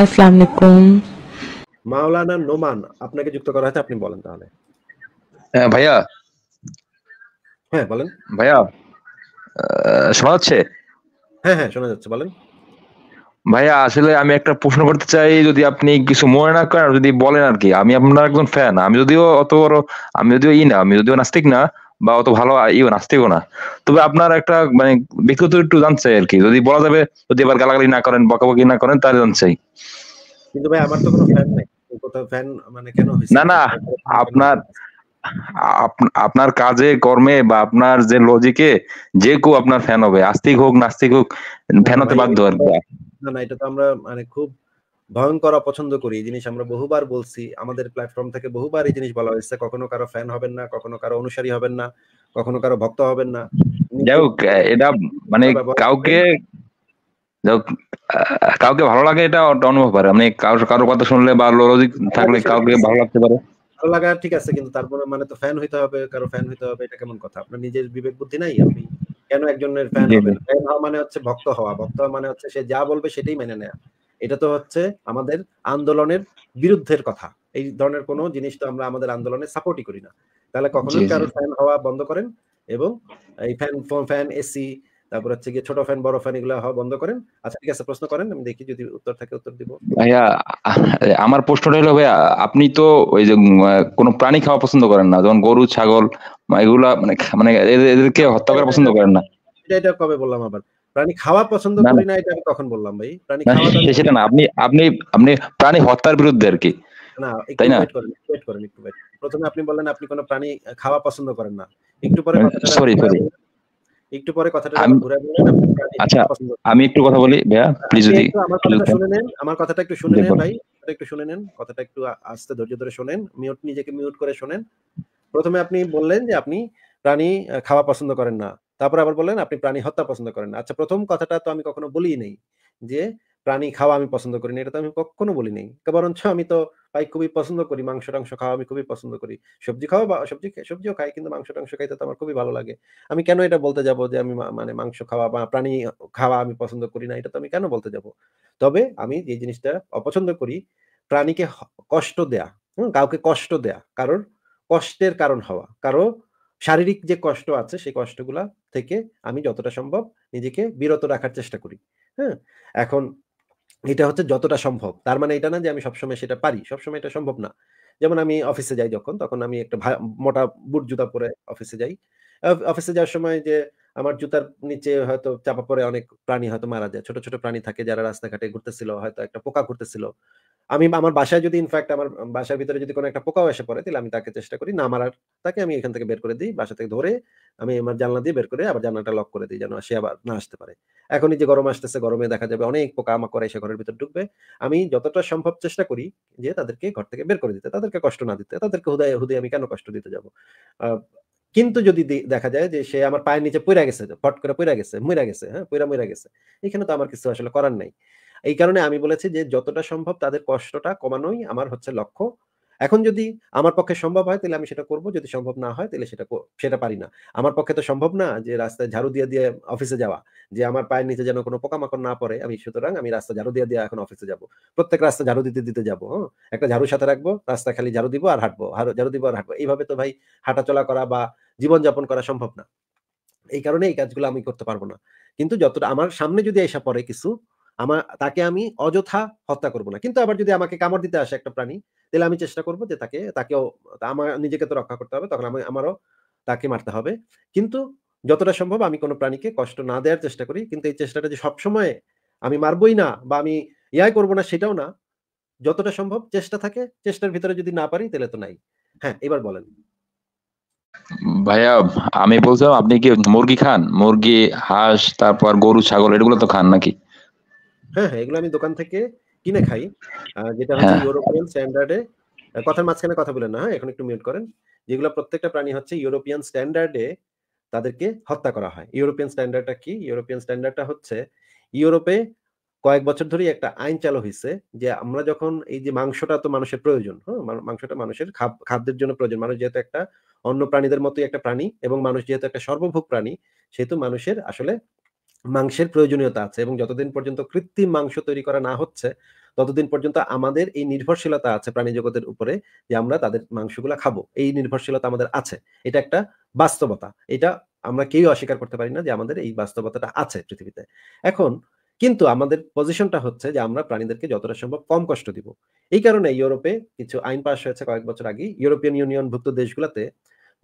আসসালামু আলাইকুম। মাওলানা নোমান আপনাকে যুক্ত করা হয়েছে আপনি বলেন তাহলে। হ্যাঁ ভাইয়া। হ্যাঁ বলেন। ভাইয়া শোনা যাচ্ছে? হ্যাঁ হ্যাঁ শোনা যাচ্ছে বলেন। ভাইয়া আসলে আমি একটা প্রশ্ন করতে চাই যদি আপনি কিছু মনে না করেন যদি বলেন আর কি। আমি আপনার একজন ফ্যান আমি যদিও অত বড় আমি যদিও ই না আমি যদিও নাস্তিক না বা অত ভালো ইও নাস্তিকও না। তবে আপনার একটা মানে ব্যক্তিগত একটু চাই আর কি। যদি বলা যাবে যদি এবার গালাগালি না করেন বকাবকি না করেন তাহলে জানতে চাই কিন্তু ভাই আমার তো কোনো ফ্যান নাই। ফ্যান মানে কেন না, না, আপনার আপনার কাজে কর্মে বা আপনার যে লজিকে যে কেউ আপনার ফ্যান হবে। আস্তিক হোক নাস্তিক হোক ফ্যান হতে বাধ্য আর কি। না না এটা তো আমরা মানে খুব ভয়ঙ্কর অপছন্দ করি এই জিনিস আমরা বহুবার বলছি আমাদের প্ল্যাটফর্ম থেকে বহুবার এই জিনিস বলা হয়েছে কখনো কারও ফ্যান হবেন না কখনো কারও অনুসারী হবেন না কখনো কারও ভক্ত হবেন না। যাই হোক এটা মানে কাউকে কাউকে ভালো লাগে এটা অন্য ব্যাপার মানে কারোর কারোর কথা শুনলে বা লজিক থাকলে কাউকে ভালো লাগতে পারে। ভালো লাগা ঠিক আছে কিন্তু তারপরে মানে তো ফ্যান হইতে হবে কারও ফ্যান হইতে হবে এটা কেমন কথা? আপনার নিজের বিবেক বুদ্ধি নাই? আপনি কেন একজনের ফ্যান। হবেন? ফ্যান হওয়া মানে হচ্ছে ভক্ত হওয়া ভক্ত মানে হচ্ছে সে যা বলবে সেটাই মেনে নেয়া। এটা তো হচ্ছে আমাদের আন্দোলনের বিরুদ্ধের কথা। এই ধরনের কোনো জিনিস তো আমরা আমাদের আন্দোলনে সাপোর্টই করি না। তাহলে কখনোই। কারও ফ্যান হওয়া বন্ধ করেন এবং এই ফ্যান ফ্যান এসি তারপর হচ্ছে গিয়ে ছোট ফ্যান বড় ফ্যান এগুলো হওয়া বন্ধ করেন। আচ্ছা ঠিক আছে প্রশ্ন করেন আমি দেখি যদি উত্তর থাকে উত্তর দিব। ভাইয়া আমার প্রশ্নটা হলো ভাইয়া আপনি তো ওই যে কোনো প্রাণী খাওয়া পছন্দ করেন না যেমন গরু ছাগল এগুলা মানে মানে এদের- এদেরকে হত্যা করা পছন্দ করেন না। এটা এটা কবে বললাম আবার? প্রাণী খাওয়া পছন্দ। করি না এটা আমি কখন বললাম ভাই প্রাণী খাওয়া সেটা না আপনি আপনি আপনি প্রাণী হত্যার বিরুদ্ধে আর কি না একটু তাই না? ওয়েট করেন একটু ওয়েট প্রথমে আপনি বললেন আপনি কোনো প্রাণী খাওয়া পছন্দ করেন না একটু পরে ঘুরে sorry. বললেন- একটু পরে কথাটা ঘুরে আচ্ছা। আমি একটু কথা বলি ভাইয়া প্লিজ যদি আমার কথাটা শুনে নেন আমার কথাটা একটু শুনে নেন ভাই একটু শুনে নেন কথাটা একটু আস্তে ধৈর্য ধরে শোনেন মিউট নিজেকে মিউট করে শোনেন প্রথমে আপনি বললেন যে আপনি প্রাণী খাওয়া পছন্দ করেন না। তারপর আবার বললেন আপনি প্রাণী হত্যা পছন্দ করেন না। আচ্ছা প্রথম কথাটা তো আমি কখনো বলি নেই যে প্রাণী খাওয়া আমি পছন্দ করি না। এটা তো আমি কখনো বলি নেই। বরঞ্চ আমি তো ভাই খুবই পছন্দ করি মাংস টাংস খাওয়া আমি খুবই পছন্দ করি। সবজি খাওয়া বা সবজি সবজিও খাই কিন্তু মাংস টাংস খাইতে তো আমার খুবই ভালো লাগে। আমি কেন এটা বলতে যাব যে আমি মানে মাংস খাওয়া বা প্রাণী খাওয়া আমি পছন্দ করি না এটা তো আমি কেন বলতে যাব? তবে আমি যে জিনিসটা অপছন্দ করি প্রাণীকে কষ্ট দেয়া হুম, কাউকে কষ্ট দেয়া কারোর কষ্টের কারণ হওয়া কারও শারীরিক যে কষ্ট আছে, সেই কষ্টগুলা থেকে আমি যতটা সম্ভব নিজেকে বিরত রাখার চেষ্টা করি। হ্যাঁ? এখন এটা হচ্ছে যতটা সম্ভব। তার মানে এটা না যে আমি সবসময় সেটা পারি, সবসময় এটা সম্ভব না। যেমন আমি অফিসে যাই যখন, তখন আমি একটা মোটা বুট জুতা পরে অফিসে যাই। অফিসে যাওয়ার সময় যে আমার জুতার নিচে হয়তো চাপা পড়ে অনেক প্রাণী হয়তো মারা যায়। ছোট ছোট প্রাণী থাকে যারা রাস্তাঘাটে ঘুরতেছিল, হয়তো একটা পোকা ঘুরতেছিল। আমি আমার বাসায় যদি ইনফ্যাক্ট আমার বাসার ভিতরে যদি কোনো একটা পোকাও এসে পড়ে, তাহলে আমি তাকে চেষ্টা করি না মারার। তাকে আমি এখান থেকে বের করে দিই, বাসা থেকে ধরে আমি আমার জানলা দিয়ে বের করে আবার জানলাটা লক করে দিই যেন সে আবার না আসতে পারে। এখনই যে গরম আসতেছে, গরমে দেখা যাবে অনেক পোকা আমাকে এসে ঘরের ভিতর ঢুকবে। আমি যতটা সম্ভব চেষ্টা করি যে তাদেরকে ঘর থেকে বের করে দিতে, তাদেরকে কষ্ট না দিতে, তাদেরকে হুদায়, হুদে আমি কেন কষ্ট দিতে যাব? কিন্তু যদি দেখা যায় যে সে আমার পায়ের নিচে পড়ে গেছে ফট করে পড়ে গেছে, মইরা গেছে হ্যাঁ পইরা মইরা গেছে, এখানে তো আমার কিছু আসলে করার নাই। এই কারণে আমি বলেছি যে যতটা সম্ভব তাদের কষ্টটা কমানোই আমার হচ্ছে লক্ষ্য। এখন যদি আমার পক্ষে সম্ভব হয় তাহলে আমি সেটা করব, যদি সম্ভব না হয় তাহলে সেটা সেটা পারি না। আমার পক্ষে তো সম্ভব না যে রাস্তায় ঝাড়ু দিয়ে দিয়ে অফিসে যাওয়া, যে আমার পায়ের নিচে যেন কোনো পোকামাকড় না পড়ে, আমি সুতরাং আমি রাস্তা ঝাড়ু দিয়ে দিয়ে এখন অফিসে যাব। প্রত্যেক রাস্তা ঝাড়ু দিতে দিতে যাব হ্যাঁ? একটা ঝাড়ুর সাথে রাখব রাস্তা খালি ঝাড়ু দিব আর হাঁটবো ঝাড়ু দিব আর হাঁটবো। এইভাবে তো ভাই হাঁটাচলা করা বা জীবনযাপন করা সম্ভব না। এই কারণে এই কাজগুলো আমি করতে পারব না। কিন্তু যতটা আমার সামনে যদি এসে পড়ে কিছু আমার তাকে আমি অযথা হত্যা করব না। কিন্তু আবার যদি আমাকে কামড় দিতে আসে একটা প্রাণী, তাহলে আমি চেষ্টা করব যে তাকে, তাকেও আমার, নিজেকে তো রক্ষা করতে হবে, তখন আমি, আমারও তাকে মারতে হবে। কিন্তু যতটা সম্ভব আমি কোনো প্রাণীকে কষ্ট না দেওয়ার চেষ্টা করি। কিন্তু এই চেষ্টাটা যে সবসময় আমি মারবই না বা আমি ইয়াই করব না, সেটাও না। যতটা সম্ভব চেষ্টা থাকে, চেষ্টার ভিতরে যদি না পারি, তাহলে তো নাই। হ্যাঁ এবার বলেন। ভাইয়া, আমি বলছিলাম, আপনি কি মুরগি খান? মুরগি, হাঁস, তারপর গরু, ছাগল, এগুলো তো খান নাকি? হ্যাঁ হ্যাঁ এগুলো আমি দোকান থেকে কিনে খাই। যেটা হচ্ছে হ্যাঁ। ইউরোপিয়ান স্ট্যান্ডার্ডে কথার মাঝখানে কথা বলেন না হ্যাঁ এখন একটু মিউট করেন। যেগুলো প্রত্যেকটা প্রাণী হচ্ছে ইউরোপিয়ান স্ট্যান্ডার্ডে তাদেরকে হত্যা করা হয়। ইউরোপিয়ান স্ট্যান্ডার্ডটা কি? ইউরোপিয়ান স্ট্যান্ডার্ডটা হচ্ছে ইউরোপে কয়েক বছর ধরেই একটা আইন চালু হয়েছে যে আমরা যখন এই যে মাংসটা তো মানুষের প্রয়োজন হ্যাঁ মাংসটা মানুষের খাদ্যের জন্য প্রয়োজন। মানুষ যেহেতু একটা অন্য প্রাণীদের মতোই একটা প্রাণী এবং মানুষ যেহেতু একটা সর্বভোগ প্রাণী সেহেতু মানুষের আসলে মাংসের প্রয়োজনীয়তা আছে এবং যতদিন পর্যন্ত কৃত্রিম মাংস তৈরি করা না হচ্ছে, ততদিন পর্যন্ত আমাদের এই নির্ভরশীলতা আছে প্রাণী জগতের উপরে যে আমরা তাদের মাংসগুলা খাব। এই নির্ভরশীলতা আমাদের আছে। এটা একটা বাস্তবতা। এটা আমরা কেউ অস্বীকার করতে পারি না যে আমাদের এই বাস্তবতাটা আছে পৃথিবীতে। এখন কিন্তু আমাদের পজিশনটা হচ্ছে যে আমরা প্রাণীদেরকে যতটা সম্ভব কম কষ্ট দিব। এই কারণে ইউরোপে কিছু আইন পাশ হয়েছে কয়েক বছর আগে ইউরোপিয়ান ইউনিয়ন ইউনিয়নভুক্ত দেশগুলোতে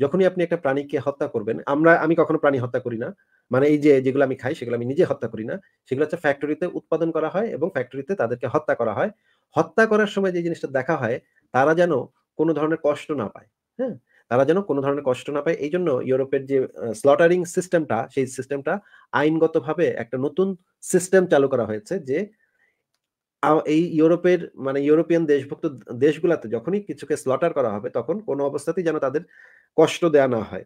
যখনই আপনি একটা প্রাণীকে হত্যা করবেন, আমরা, আমি কখনো প্রাণী হত্যা করি না। মানে এই যে, যেগুলো আমি খাই, সেগুলো আমি নিজে হত্যা করি না। সেগুলো হচ্ছে ফ্যাক্টরিতে উৎপাদন করা হয় এবং ফ্যাক্টরিতে তাদেরকে হত্যা করা হয়। হত্যা করার সময় যে জিনিসটা দেখা হয়, তারা যেন কোনো ধরনের কষ্ট না পায় হ্যাঁ? তারা যেন কোনো ধরনের কষ্ট না পায়। এই জন্য ইউরোপের যে স্লটারিং সিস্টেমটা সেই সিস্টেমটা আইনগতভাবে একটা নতুন সিস্টেম চালু করা হয়েছে যে এই ইউরোপের মানে ইউরোপিয়ান দেশভুক্ত দেশগুলাতে যখনই কিছুকে স্লটার করা হবে, তখন কোনো অবস্থাতেই যেন তাদের কষ্ট দেয়া না হয়।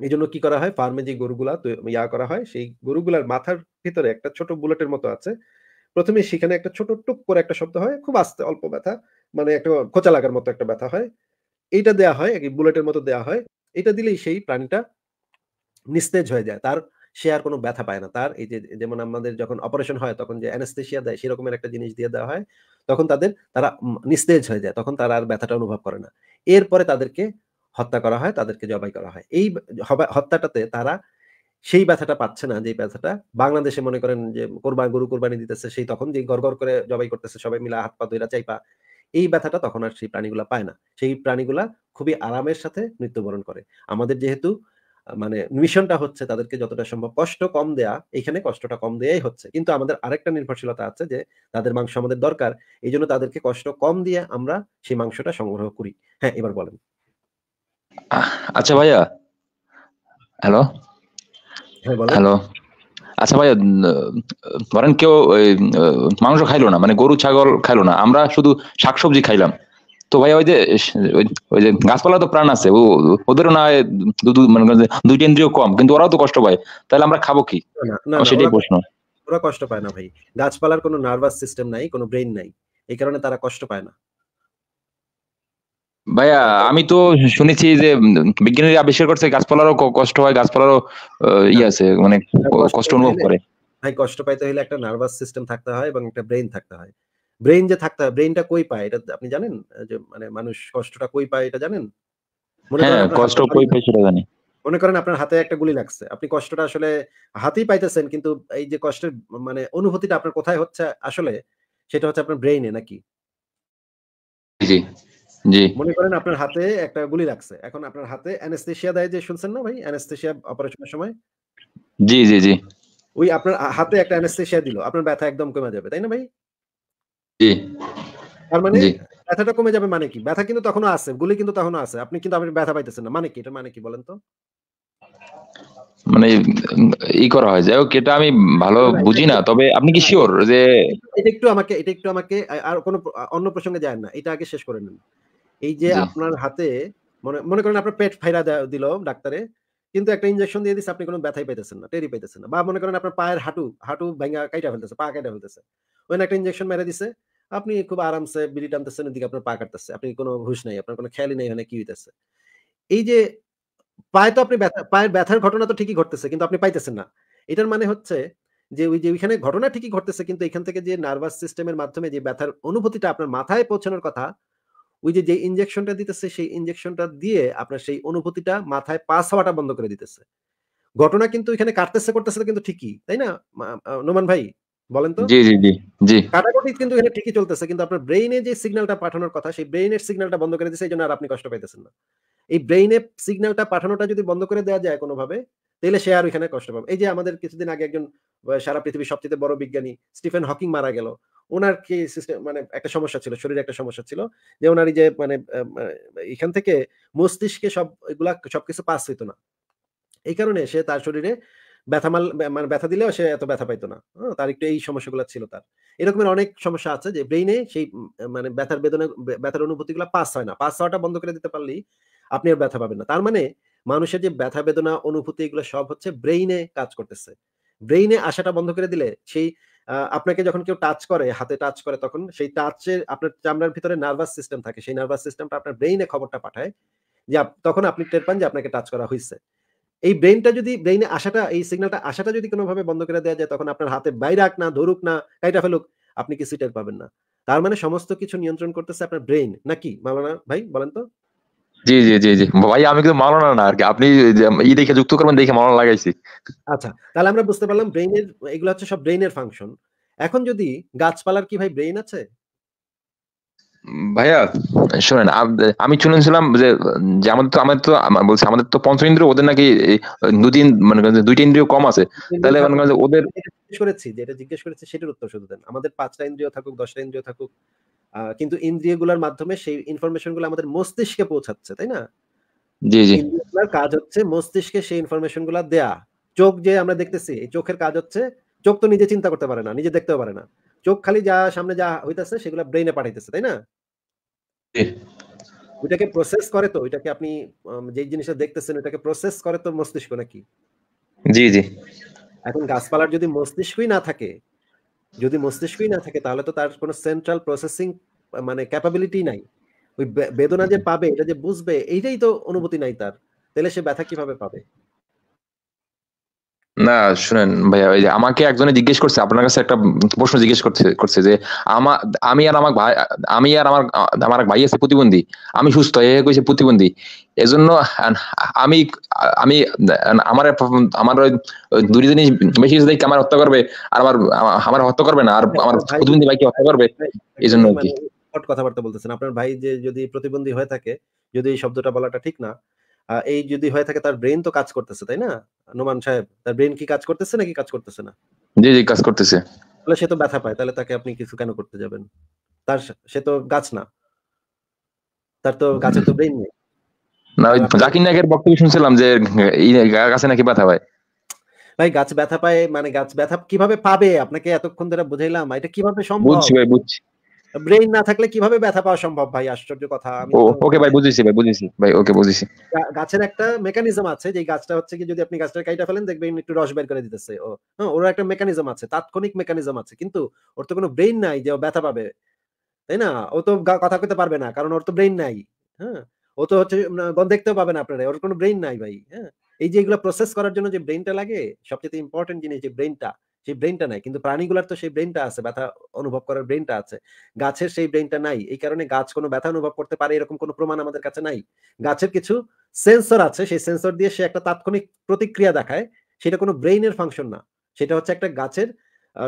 এই জন্য কি করা হয়? ফার্মে যে গরুগুলা ইয়া করা হয়, সেই গরুগুলার মাথার ভিতরে একটা ছোট বুলেটের মতো আছে। প্রথমে সেখানে একটা ছোট টুক করে একটা শব্দ হয়, খুব আস্তে অল্প ব্যথা মানে একটা খোঁচা লাগার মতো একটা ব্যথা হয়। এইটা দেয়া হয় বুলেটের মতো দেয়া হয়। এটা দিলেই সেই প্রাণীটা নিস্তেজ হয়ে যায়। তার সে আর কোনো ব্যথা পায় না। তার এই যে, যেমন আমাদের যখন অপারেশন হয়, তখন যে অ্যানেস্থেশিয়া দেয় সেরকমের একটা জিনিস দিয়ে দেওয়া হয়। তখন তাদের, তারা নিস্তেজ হয়ে যায়, তখন তারা আর ব্যথাটা অনুভব করে না। এরপরে তাদেরকে হত্যা করা হয়, তাদেরকে জবাই করা হয়। এই হত্যাটাতে তারা সেই ব্যথাটা পাচ্ছে না যে ব্যথাটা বাংলাদেশে মনে করেন যে কোরবান গরু কোরবানি দিতেছে, সেই তখন যে গড় করে জবাই করতেছে, সবাই মিলে হাত, পা ধৈরা চাইপা, এই ব্যথাটা তখন আর সেই প্রাণীগুলা পায় না। সেই প্রাণীগুলা খুবই আরামের সাথে মৃত্যুবরণ করে। আমাদের যেহেতু মানে মিশনটা হচ্ছে তাদেরকে যতটা সম্ভব কষ্ট কম দেয়া এখানে কষ্টটা কম দেয়াই হচ্ছে। কিন্তু আমাদের আরেকটা নির্ভরশীলতা আছে যে তাদের মাংস আমাদের দরকার এই জন্য তাদেরকে কষ্ট কম দিয়ে আমরা সেই মাংসটা সংগ্রহ করি। হ্যাঁ এবার বলেন। আচ্ছা ভাইয়া হ্যালো? হ্যাঁ হ্যালো? আচ্ছা ভাইয়া ধরেন কেউ মাংস খাইলো না মানে গরু ছাগল খাইলো না আমরা শুধু শাকসবজি খাইলাম। তো ভাই ওই যে ওই যে গাছপালা তো প্রাণ আছে ও ওদেরও না মানে দুইটা ইন্দ্রিয় কম কিন্তু ওরাও তো কষ্ট পায়। তাহলে আমরা খাব কি? সেটাই প্রশ্ন। ওরা কষ্ট পায় না ভাই। গাছপালার কোনো নার্ভাস সিস্টেম নাই কোনো ব্রেইন নাই। এই কারণে তারা কষ্ট পায় না। ভাইয়া আমি তো শুনেছি যে বিজ্ঞানীরা আবিষ্কার করছে গাছপালারও কষ্ট হয় গাছপালারও ইয়ে আছে মানে কষ্ট অনুভব করে। ভাই কষ্ট পাইতে হলে একটা নার্ভাস সিস্টেম থাকতে হয় এবং একটা ব্রেইন থাকতে হয়। ব্রেইন যে থাকতে হয় ব্রেইনটা কই পায়? এটা আপনি জানেন? যে মানে মানুষ কষ্টটা কই পায় এটা জানেন? হ্যাঁ কষ্ট কই পায় সেটা জানি। মনে করেন আপনার হাতে একটা গুলি লাগছে। আপনি কষ্টটা আসলে হাতেই পাইতেছেন কিন্তু এই যে কষ্টের মানে অনুভূতিটা আপনার কোথায় হচ্ছে আসলে সেটা হচ্ছে আপনার ব্রেইনে নাকি? জি জি। মনে করেন আপনার হাতে একটা গুলি লাগছে। এখন আপনার হাতে অ্যানেস্থেশিয়া দেয় যে শুনছেন না ভাই? অ্যানেস্থেশিয়া অপারেশনের সময়? জি জি জি। ওই আপনার হাতে একটা অ্যানেস্থেশিয়া দিল। আপনার ব্যথা একদম কমে যাবে তাই না ভাই? জি। তার মানে ব্যথাটা কমে যাবে মানে কি? ব্যথা কিন্তু তখনও আছে গুলি কিন্তু তখনও আছে। আপনি কিন্তু আপনি ব্যথা পাইতেছেন না। মানে কি? এটা মানে কি বলেন তো? মানে ই করা হয়। যাই হোক এটা আমি ভালো বুঝি না। তবে আপনি কি শিওর যে এটা একটু আমাকে এটা একটু আমাকে আর কোনো অন্য প্রসঙ্গে যায় না। এটা আগে শেষ করে নেন। এই যে আপনার হাতে মনে মনে করেন আপনার পেট ফাইরা দিল ডাক্তারে কিন্তু একটা ইনজেকশন দিয়ে দিচ্ছে আপনি কোনো ব্যথাই পাইতেছেন না টেরি পাইতেছেন না। বা মনে করেন আপনার পায়ের হাঁটু হাঁটু ভেঙা কাইটা ফেলতেছে পা কাইটা ফেলতেছে। ওই একটা ইনজেকশন মেরে দিছে আপনি খুব আরামসে বিড়ি টানতেছেন, এদিকে আপনার পা কাটতেছে, আপনি কোনো হুশ নাই, আপনার কোনো খেয়ালই নেই কি হইতেছে। এই যে পায়ে তো আপনি পায়ের ব্যথার ঘটনা তো ঠিকই ঘটতেছে, কিন্তু আপনি পাইতেছেন না। এটার মানে হচ্ছে যে ওই যে ওইখানে ঘটনা ঠিকই ঘটতেছে, কিন্তু এখান থেকে যে নার্ভাস সিস্টেমের মাধ্যমে যে ব্যথার অনুভূতিটা আপনার মাথায় পৌঁছানোর কথা, ওই যে যে ইনজেকশনটা দিতেছে, সেই ইনজেকশনটা দিয়ে আপনার সেই অনুভূতিটা মাথায় পাস হওয়াটা বন্ধ করে দিতেছে। ঘটনা কিন্তু এখানে কাটতেছে, করতেছে কিন্তু ঠিকই, তাই না? নোমান ভাই? বলেন তো? জি জি জি জি। কাটাকুটি কিন্তু এখানে ঠিকই চলতেছে কিন্তু আপনার ব্রেইনে যে সিগন্যালটা পাঠানোর কথা সেই ব্রেইনের সিগন্যালটা বন্ধ করে দিচ্ছে এই জন্য আর আপনি কষ্ট পাইতেছেন না। এই ব্রেইনে সিগন্যালটা পাঠানোটা যদি বন্ধ করে দেওয়া যায় কোনোভাবে তাহলে সে আর ওইখানে কষ্ট পাবে। এই যে আমাদের কিছুদিন আগে একজন সারা পৃথিবীর সবচেয়ে বড় বিজ্ঞানী স্টিফেন হকিং মারা গেল। ওনার কি সিস্টেম মানে একটা সমস্যা ছিল শরীরে একটা সমস্যা ছিল যে ওনার যে মানে এখান থেকে মস্তিষ্কে সব এগুলা সবকিছু পাস হইতো না। এই কারণে সে তার শরীরে ব্যথা মাল মানে ব্যথা দিলেও সে এত ব্যথা পাইতো না। তার একটু এই সমস্যাগুলো ছিল তার। এরকমের অনেক সমস্যা আছে যে ব্রেইনে সেই মানে ব্যথার বেদনা ব্যথার অনুভূতিগুলো পাস হয় না। পাস হওয়াটা বন্ধ করে দিতে পারলেই আপনি আর ব্যথা পাবেন না। তার মানে মানুষের যে ব্যথা, বেদনা, অনুভূতি এগুলো সব হচ্ছে ব্রেইনে কাজ করতেছে। ব্রেইনে আসাটা বন্ধ করে দিলে সেই আপনাকে যখন কেউ টাচ করে, হাতে টাচ করে, তখন সেই টাচের আপনার চামড়ার ভিতরে নার্ভাস সিস্টেম থাকে। সেই নার্ভাস সিস্টেমটা আপনার ব্রেইনে খবরটা পাঠায় যে তখন আপনি টের পান যে আপনাকে টাচ করা হয়েছে এই ব্রেইনটা যদি ব্রেইনে আসাটা এই সিগন্যালটা আসাটা যদি কোনোভাবে বন্ধ করে দেওয়া যায় তখন আপনার হাতে বাইরাক না ধরুক না কাইটা ফেলুক আপনি কিছুই টের পাবেন না। তার মানে সমস্ত কিছু নিয়ন্ত্রণ করতেছে আপনার ব্রেইন নাকি? মাওলানা ভাই বলেন তো? জি, জি, জি, জি। ভাই আমি কিন্তু মাওলানা না আরকি। আপনি ই দেখে যুক্ত করবেন দেখে মাওলানা লাগাইছি। আচ্ছা, তাহলে আমরা বুঝতে পারলাম ব্রেইনের এগুলো হচ্ছে সব ব্রেইনের ফাংশন। এখন যদি গাছপালার কি ভাই ব্রেইন আছে? ভাইয়া শোনেন আমি শুনেছিলাম যে যে আমাদের তো আমাদের তো বলছি আমাদের তো পঞ্চ ইন্দ্রিয় ওদের নাকি ২-৩ মনে করেন যে ২ টা ইন্দ্রিয় কম আছে। তাহলে মনে ওদের করেছি, যেটা জিজ্ঞেস করেছি সেটার উত্তর শুধু দেন। আমাদের ৫ টা ইন্দ্রিয় থাকুক, ১০ টা ইন্দ্রিয় থাকুক। কিন্তু ইন্দ্রিয়গুলোর মাধ্যমে সেই ইনফরমেশনগুলো আমাদের মস্তিষ্কে পৌঁছাচ্ছে, তাই না? জি, জি। ইন্দ্রিয়গুলোর কাজ হচ্ছে মস্তিষ্কে সেই ইনফরমেশনগুলা দেয়া। চোখ যে আমরা দেখতেছি, এই চোখের কাজ হচ্ছে চোখ তো নিজে চিন্তা করতে পারে না, নিজে দেখতেও পারে না। চোখ খালি যা সামনে যা হইতেছে সেগুলা ব্রেইনে পাঠাইতেছে, তাই না? ওইটাকে প্রসেস করে তো, ওইটাকে আপনি যেই জিনিসটা দেখতেছেন ওইটাকে প্রসেস করে তো মস্তিষ্ক নাকি? জি, জি। এখন গাছপালার যদি মস্তিষ্কই না থাকে, যদি মস্তিষ্কই না থাকে তাহলে তো তার কোনো সেন্ট্রাল প্রসেসিং মানে ক্যাপাবিলিটি নাই। ওই বেদনা যে পাবে, এটা যে বুঝবে এইটাই তো অনুভূতি নাই তার। তাহলে সে ব্যথা কীভাবে পাবে? না শুনেন ভাইয়া ওই যে আমাকে একজনে জিজ্ঞেস করছে আপনার কাছে একটা প্রশ্ন জিজ্ঞেস করছে করছে যে আমা আমি আর আমার ভাই আমি আর আমার আমার এক ভাই আছে প্রতিবন্ধী। আমি সুস্থ এ কইছে প্রতিবন্ধী। এজন্য আমি আমি আমার আমার ওই ২ টা জিনিস বেশি দেখে আমার হত্যা করবে। আর আমার আমার হত্যা করবে না। আর আমার প্রতিবন্ধী ভাইকে হত্যা করবে। এই জন্য মানে কথাবার্তা বলতেছেন। আপনার ভাই যে যদি প্রতিবন্ধী হয়ে থাকে, যদি এই শব্দটা বলাটা ঠিক না। এই যদি হয়ে থাকে তার ব্রেইন তো কাজ করতেছে, তাই না? নোমান সাহেব, তার ব্রেইন কি কাজ করতেছে নাকি কাজ করতেছে না? জি, জি কাজ করতেছে। তাহলে সে তো ব্যথা পায়। তাহলে তাকে আপনি কিছু কেন করতে যাবেন? তার সে তো গাছ না। তার তো গাছের তো ব্রেইন নেই। না ওই জাকির নায়কের বক্তব্য শুনছিলাম যে গাছে নাকি ব্যথা পায়। ভাই গাছ ব্যথা পায় মানে গাছ ব্যথা কীভাবে পাবে? আপনাকে এতক্ষণ ধরে বুঝাইলাম। এটা কীভাবে সম্ভব? বুঝছি ভাই বুঝছি। ব্রেইন না থাকলে কীভাবে ব্যথা পাওয়া সম্ভব ভাই? আশ্চর্য কথা। আমি ওকে ভাই বুঝেছি ভাই বুঝেছি। ভাই ওকে বুঝেছি। গাছের একটা মেকানিজম আছে যে গাছটা হচ্ছে কি যদি আপনি গাছটা কাইটা ফেলেন দেখবেন একটু রস বের করে দিতেছে। ও হ্যাঁ, ওর একটা মেকানিজম আছে। তাৎক্ষণিক মেকানিজম আছে। কিন্তু ওর তো কোনো ব্রেইন নাই যে ও ব্যথা পাবে। তাই না? ও তো কথা কইতে পারবে না। কারণ ওর তো ব্রেইন নাই। হ্যাঁ? ও তো হচ্ছে না গন্ধ দেখতেও পাবে না আপনারা ওর কোনো ব্রেইন নাই ভাই। হ্যাঁ? এই যে এগুলো প্রসেস করার জন্য যে ব্রেইনটা লাগে, সবচেয়ে ইম্পোর্টেন্ট জিনিস যে ব্রেইনটা, সেই ব্রেইনটা নাই। কিন্তু প্রাণীগুলার তো সেই ব্রেইনটা আছে। ব্যথা অনুভব করার ব্রেইনটা আছে। গাছের সেই ব্রেইনটা নাই। এই কারণে গাছ কোন ব্যথা অনুভব করতে পারে এরকম কোন প্রমাণ আমাদের কাছে নাই। গাছের কিছু সেন্সর আছে। সেই সেন্সর দিয়ে সে একটা তাৎক্ষণিক প্রতিক্রিয়া দেখায়। সেটা কোন ব্রেইনের ফাংশন না। সেটা হচ্ছে একটা গাছের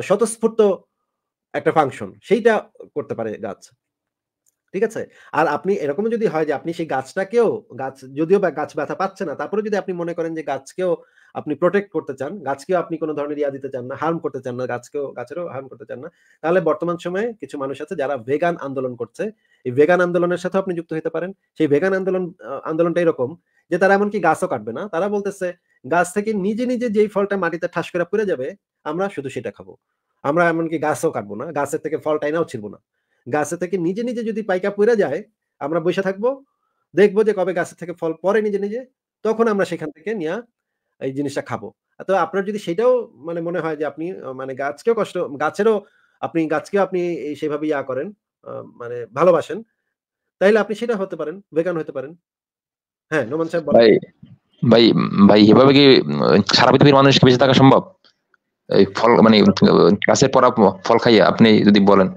স্বতঃস্ফূর্ত একটা ফাংশন। সেইটা করতে পারে গাছ। ঠিক আছে? আর আপনি এরকম যদি হয় যে আপনি সেই গাছটাকেও, গাছ, যদিও গাছ ব্যথা পাচ্ছে না। তারপরে যদি আপনি মনে করেন যে গাছকেও আপনি প্রটেক্ট করতে চান, গাছকেও আপনি কোন ধরনের ইয়া দিতে চান না, হার্ম করতে চান না, গাছকেও গাছেরও হার্ম করতে চান না। তাহলে বর্তমান সময়ে কিছু মানুষ আছে যারা ভেগান আন্দোলন করছে। এই ভেগান আন্দোলনের সাথেও আপনি যুক্ত হইতে পারেন। সেই ভেগান আন্দোলন আন্দোলনটা এরকম যে তারা এমনকি গাছও কাটবে না। তারা বলতেছে গাছ থেকে নিজে, নিজে যেই ফলটা মাটিতে ঠাস করে পইড়া যাবে, আমরা শুধু সেটা খাব। আমরা এমনকি গাছও কাটবো না। গাছের থেকে ফল টাইনাও ছিড়বো না। গাছে থেকে নিজে, নিজে যদি পাইকা পইড়া যায়, আমরা বইসা থাকব। দেখব যে কবে গাছের থেকে ফল পরে নিজে, নিজে। তখন আমরা সেখান থেকে নিয়া এই জিনিসটা খাব। তো আপনার যদি সেটাও মানে মনে হয় যে আপনি মানে গাছকেও কষ্ট গাছেরও আপনি গাছকেও আপনি সেভাবে ইয়া করেন, মানে ভালোবাসেন। তাইলে আপনি সেটা হতে পারেন, ভেগান হতে পারেন। হ্যাঁ, নোমান সাহেব। ভাই ভাই ভাই এভাবে কি সারা পৃথিবীর মানুষ বেঁচে থাকা সম্ভব? এই ফল মানে গাছের পড়া ফল খাইয়া আপনি যদি বলেন।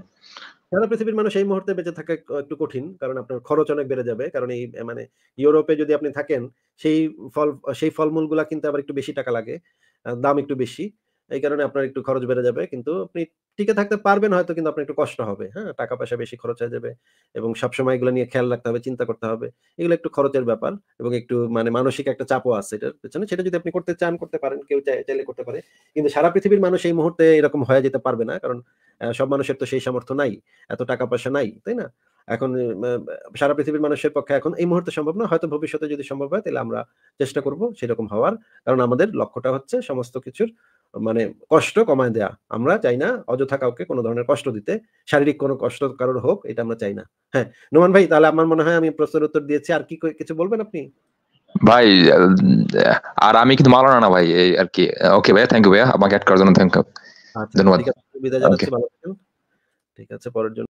সারা পৃথিবীর মানুষ এই মুহূর্তে বেঁচে থাকা একটু কঠিন। কারণ আপনার খরচ অনেক বেড়ে যাবে। কারণ এই মানে ইউরোপে যদি আপনি থাকেন, সেই ফল সেই ফলমূলগুলা কিনতে আবার একটু বেশি টাকা লাগে। দাম একটু বেশি। এই কারণে আপনার একটু খরচ বেড়ে যাবে। কিন্তু আপনি টিকে থাকতে পারবেন হয়তো কিন্তু আপনার একটু কষ্ট হবে। হ্যাঁ? টাকা-পয়সা বেশি খরচ হয়ে যাবে। এবং সবসময় এগুলা নিয়ে খেয়াল রাখতে হবে, চিন্তা করতে হবে। এগুলো একটু খরচের ব্যাপার এবং একটু মানে মানসিক একটা চাপও আছে এটার পেছনে। সেটা যদি আপনি করতে চান করতে পারেন। কেউ চাই চাইলে করতে পারে। কিন্তু সারা পৃথিবীর মানুষ এই মুহূর্তে এরকম হয়ে যেতে পারবে না। কারণ সব মানুষের তো সেই সামর্থ্য নাই। এত টাকা-পয়সা নাই। তাই না? এখন সারা পৃথিবীর মানুষের পক্ষে এখন এই মুহূর্তে সম্ভব না। হয়তো ভবিষ্যতে যদি সম্ভব হয় তাহলে আমরা চেষ্টা করব সেরকম হওয়ার। কারণ আমাদের লক্ষ্যটা হচ্ছে সমস্ত কিছুর মানে কষ্ট কমায় দেয়া। আমরা চাই না অযথা কাউকে কোনো ধরনের কষ্ট দিতে। শারীরিক কোন কষ্ট কারোর হোক এটা আমরা চাই না। হ্যাঁ, নোমান ভাই তাহলে আমার মনে হয় আমি প্রশ্নের উত্তর দিয়েছি। আর কি কিছু বলবেন আপনি? ভাই আর আমি কিন্তু মাওলানা না ভাই এই আরকি। ওকে ভাইয়া থ্যাংক ইউ ভাইয়া। আমাকে এড করার জন্য থ্যাংক ইউ। আচ্ছা, ধন্যবাদ। ঠিক আছে। পরের জন